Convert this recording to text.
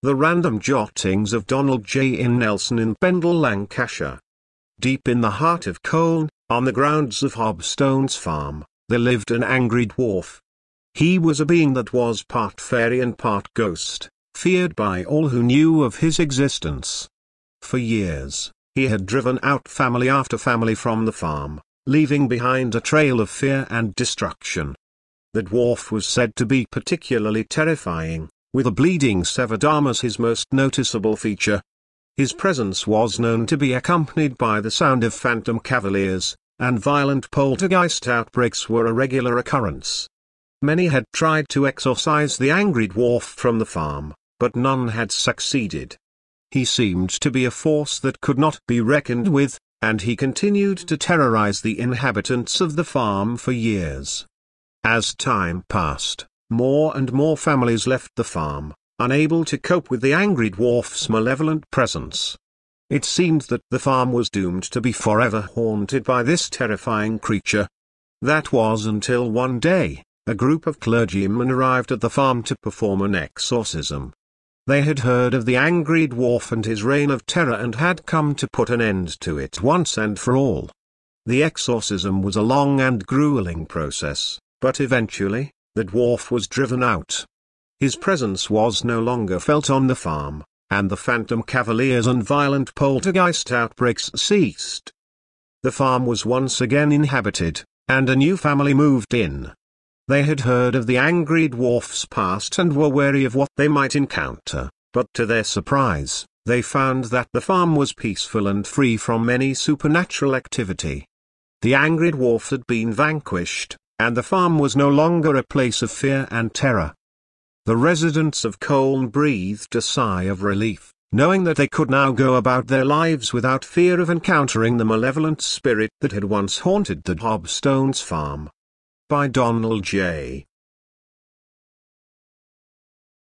The Random Jottings of Donald Jay. in Nelson in Pendle, Lancashire. Deep in the heart of Colne, on the grounds of Hobstones farm, there lived an angry dwarf. He was a being that was part fairy and part ghost, feared by all who knew of his existence. For years, he had driven out family after family from the farm, leaving behind a trail of fear and destruction. The dwarf was said to be particularly terrifying, with a bleeding severed arm as his most noticeable feature. His presence was known to be accompanied by the sound of phantom cavaliers, and violent poltergeist outbreaks were a regular occurrence. Many had tried to exorcise the angry dwarf from the farm, but none had succeeded. He seemed to be a force that could not be reckoned with, and he continued to terrorize the inhabitants of the farm for years. As time passed, more and more families left the farm, unable to cope with the angry dwarf's malevolent presence. It seemed that the farm was doomed to be forever haunted by this terrifying creature. That was until one day, a group of clergymen arrived at the farm to perform an exorcism. They had heard of the angry dwarf and his reign of terror and had come to put an end to it once and for all. The exorcism was a long and grueling process, but eventually, the dwarf was driven out. His presence was no longer felt on the farm, and the phantom cavaliers and violent poltergeist outbreaks ceased. The farm was once again inhabited, and a new family moved in. They had heard of the angry dwarf's past and were wary of what they might encounter, but to their surprise, they found that the farm was peaceful and free from any supernatural activity. The angry dwarf had been vanquished, and the farm was no longer a place of fear and terror. The residents of Colne breathed a sigh of relief, knowing that they could now go about their lives without fear of encountering the malevolent spirit that had once haunted the Hobstones farm. By Donald Jay.